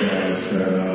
Guys,